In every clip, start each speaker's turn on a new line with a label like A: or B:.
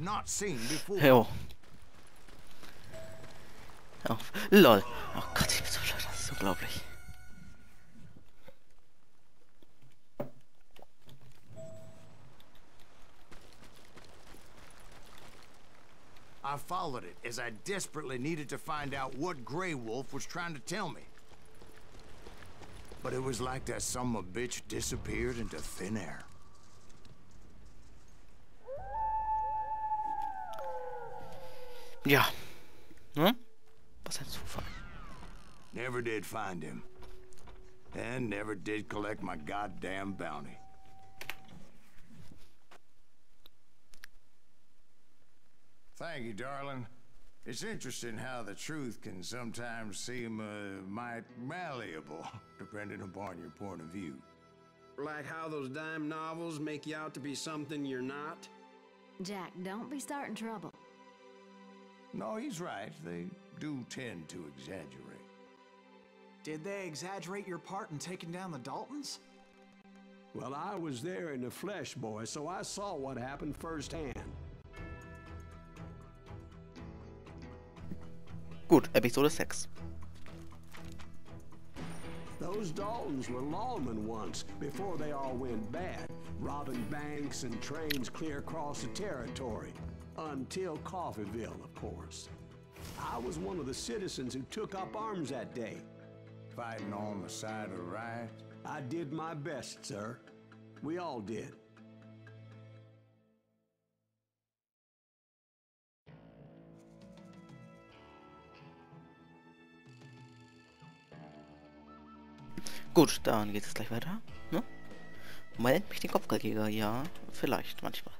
A: had not seen before.
B: Jo. Hör. LOL. Oh Gott, ich bin so schade. Das ist unglaublich.
A: I followed it as I desperately needed to find out what Grey Wolf was trying to tell me. But it was like that son of a bitch disappeared into thin air.
B: Ja. Hm? Was ein Zufall.
A: Never did find him. And never did collect my goddamn bounty. Thank you, darling. It's interesting how the truth can sometimes seem uh, might malleable, depending upon your point of view.
C: Like how those dime novels make you out to be something you're not?
D: Jack, don't be starting trouble.
A: No, he's right. They do tend to exaggerate.
E: Did they exaggerate your part in taking down the Daltons?
C: Well, I was there in the flesh, boy, so I saw what happened firsthand.
B: Gut, Episode 6.
C: Those Daltons were lawmen once, before they all went bad, robbing banks and trains clear across the territory. Until Coffeyville, of course. I was one of the citizens who took up arms that day.
A: Fighting on the side of the right.
C: I did my best, sir. We all did.
B: Gut, dann geht es gleich weiter. Ne? Meint mich den Kopfgeldjäger? Ja, vielleicht, manchmal.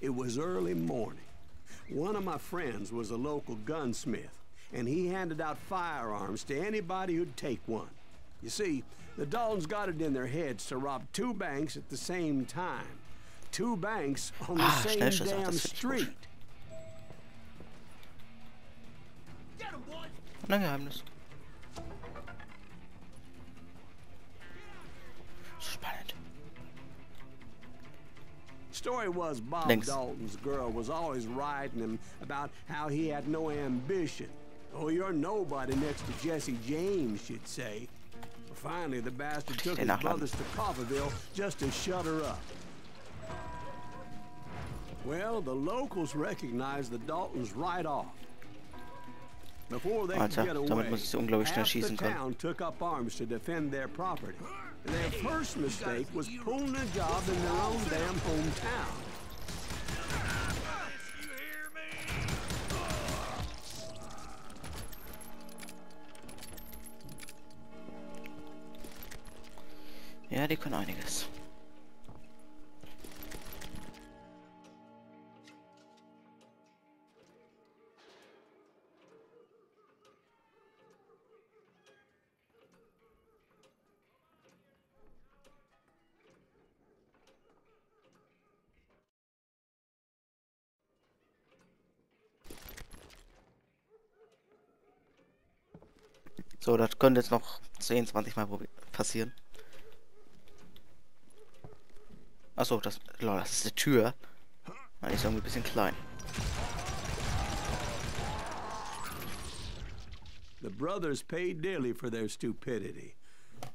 C: It was early morning. One of my friends was a local gunsmith, and he handed out firearms to anybody who'd take one. You see, the Daltons got it in their heads to rob two banks at the same time. Two banks on the
B: Ah,
C: same
B: Schnellschuss, ach,
C: damn
B: das find ich gut.
C: street.
B: Und The
C: story was Bob
B: Thanks.
C: Dalton's girl was always riding him about how he had no ambition. Oh, you're nobody next to Jesse James, she'd say. Finally, the bastard took his brothers to Coffeyville just to shut her up. Well, the locals recognized the Daltons right off.
B: Alter, damit muss ich sie unglaublich schnell schießen können.
C: town took up arms to defend their property. Their first mistake was pulling a job in their own damn hometown.
B: Ja, die können einiges. So, das könnte jetzt noch 10, 20 Mal passieren. Achso, das, lol, das ist die Tür. Die ist irgendwie ein bisschen klein.
C: The brothers paid dearly for their stupidity.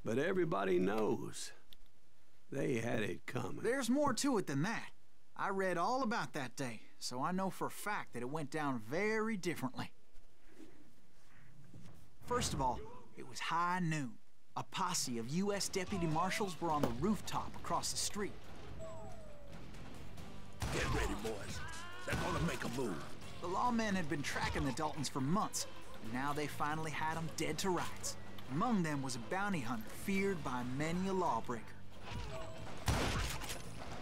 C: But everybody knows they had it coming.
E: There's more to it than that. I read all about that day, so I know for a fact that it went down very differently. First of all, it was high noon. A posse of U.S. deputy marshals were on the rooftop across the street.
A: Get ready, boys. They're gonna make a move.
E: The lawmen had been tracking the Daltons for months, and now they finally had them dead to rights. Among them was a bounty hunter feared by many a lawbreaker.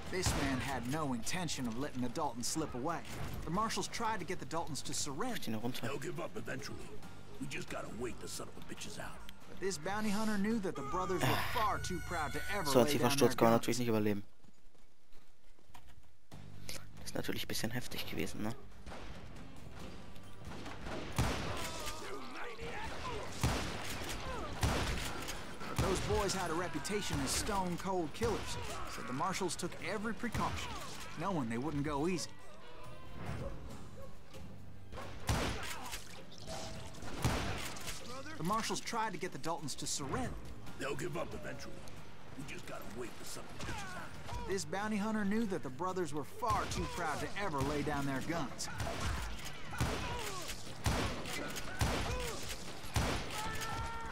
E: This man had no intention of letting the Daltons slip away. The marshals tried to get the Daltons to surrender,
B: Die noch runter.
F: They'll give up eventually. We just gotta wait the son of a bitches out.
E: but this bounty hunter knew that the brothers were far too proud to ever
B: So ein
E: lay
B: tiefer
E: down their
B: Sturz kann man
E: guns.
B: natürlich nicht überleben. Ist natürlich ein bisschen heftig gewesen, ne?
E: Those boys had a reputation as stone cold killers, so the marshals took every precaution. knowing they wouldn't go easy. The marshals tried to get the Daltons to surrender.
F: They'll give up eventually. We just gotta wait for something to a bitches out.
E: This bounty hunter knew that the brothers were far too proud to ever lay down their guns.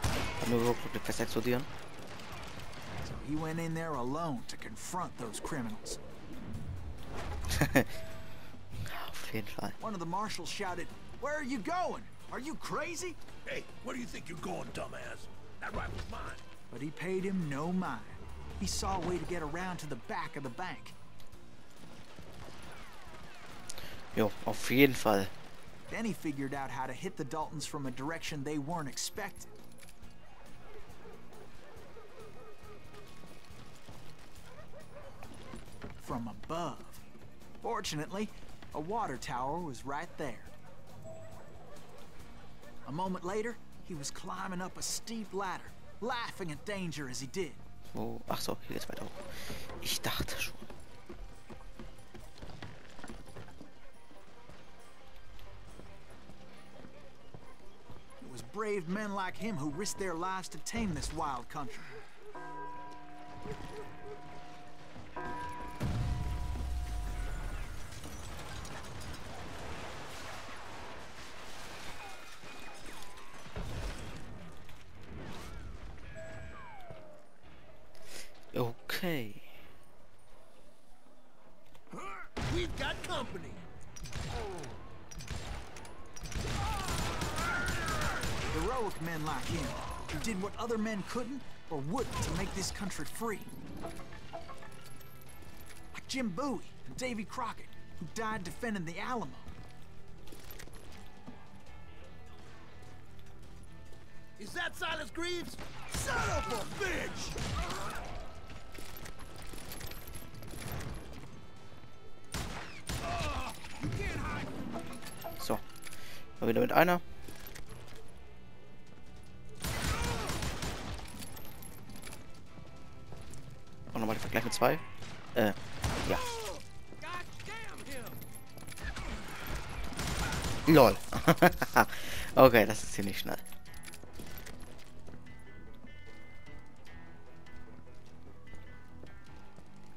B: Haben wir überhaupt wirklich fest explodieren?
E: So he went in there alone to confront those criminals.
B: Auf jeden Fall.
E: One of the marshals shouted, Where are you going? Are you crazy?
F: Hey, where do you think you're going, dumbass? That rifle's mine.
E: But he paid him no mind. He saw a way to get around to the back of the bank.
B: Jo, auf jeden Fall.
E: Then he figured out how to hit the Daltons from a direction they weren't expecting. From above. Fortunately, a water tower was right there. A moment later, he was climbing up a steep ladder, laughing at danger as he did.
B: Wo? Ach so, hier geht's weiter hoch. Ich dachte schon.
E: It was brave men like him who risked their lives to tame this wild country.
F: We've got company.
E: Heroic men like him, who did what other men couldn't or wouldn't to make this country free. Like Jim Bowie and Davy Crockett, who died defending the Alamo.
F: Is that Silas Greaves? Son of a bitch!
B: Mal wieder mit einer. Und nochmal den Vergleich mit zwei. Äh, ja. LOL. okay, das ist ziemlich schnell.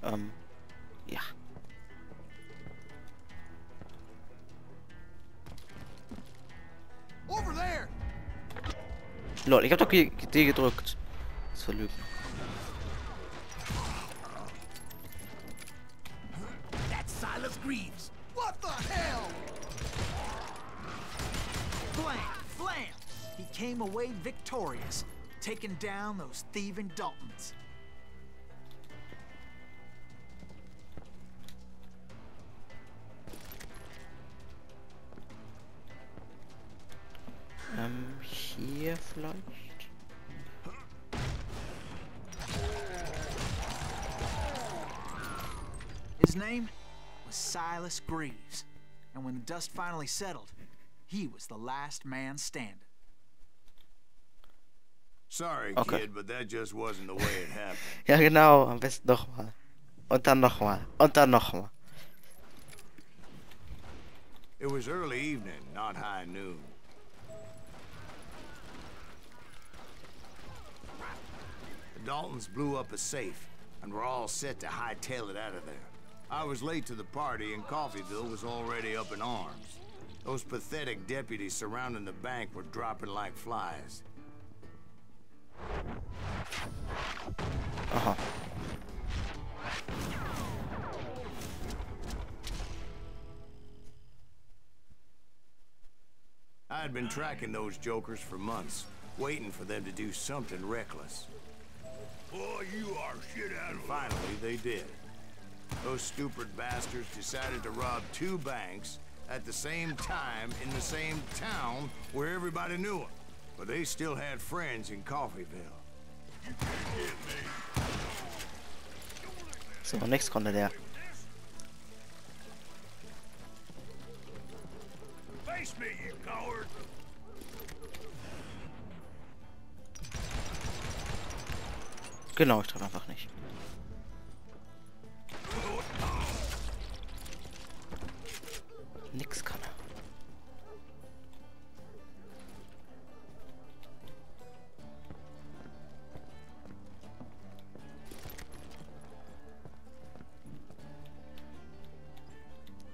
B: Ähm, Lol, ich hab doch G D gedrückt. Das war Lügen.
E: He came away victorious, taking down those thieving Daltons.
B: Ähm, hier vielleicht.
E: His name was Silas Greaves. And when the dust finally settled, he was the last man standing.
A: Sorry,
B: Okay.
A: kid, but that just wasn't the way it happened.
B: Ja, genau. Am besten nochmal. Und dann nochmal. Und dann nochmal.
A: It was early evening, not high noon. Daltons blew up a safe, and were all set to hightail it out of there. I was late to the party, and Coffeyville was already up in arms. Those pathetic deputies surrounding the bank were dropping like flies. Uh-huh.
B: Aha.
A: I had been tracking those jokers for months, waiting for them to do something reckless.
F: Boy, you are shit out of luck.
A: Finally, they did. Those stupid bastards decided to rob two banks at the same time in the same town where everybody knew them. But they still had friends in Coffeyville.
B: So, next konnte der.
F: Face me, you coward!
B: Genau, ich treffe einfach nicht. Nix kann er.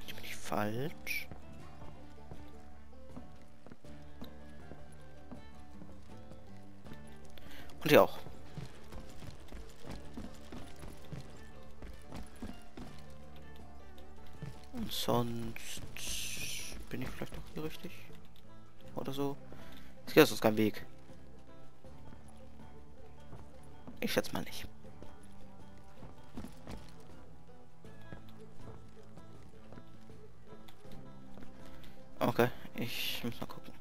B: Ich bin nicht falsch. Und hier auch. Sonst bin ich vielleicht noch hier richtig. Oder so. Hier ist kein Weg. Ich schätze mal nicht. Okay, ich muss mal gucken.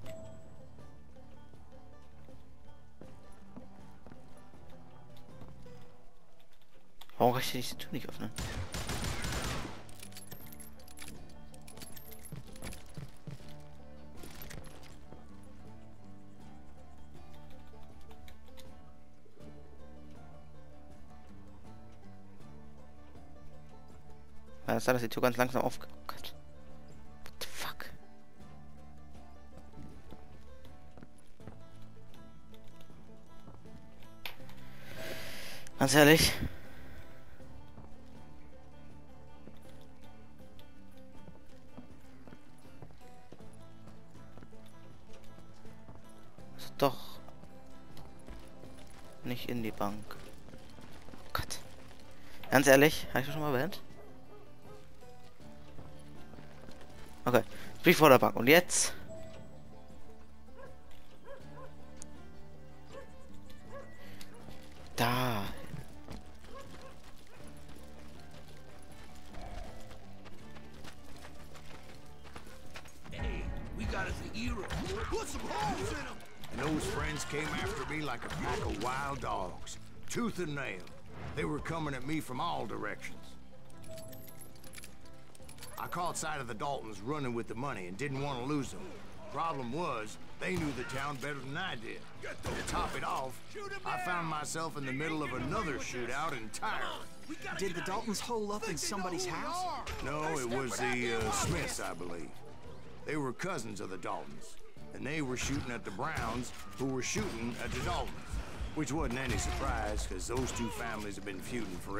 B: Warum kann ich diese Tür nicht öffnen? Kann es sein, dass die Tür ganz langsam auf... Oh Gott. What the fuck? Ganz ehrlich. Ist doch nicht in die Bank. Ganz ehrlich, habe ich das schon mal erwähnt? Okay, bin ich vor der Bank. Und jetzt? Da.
F: Hey, we got us a hero. Put some holes in him.
A: And those friends came after me like a pack of wild dogs, tooth and nail. They were coming at me from all directions. I caught sight of the Daltons running with the money and didn't want to lose them. Problem was, they knew the town better than I did. To top it off, I found myself in the middle of another shootout entirely.
E: Did the Daltons hole up in somebody's house?
A: No, it was the uh, Smiths, I believe. They were cousins of the Daltons, and they were shooting at the Browns, who were shooting at the Daltons. Which wasn't any surprise, because those two families have been feuding forever.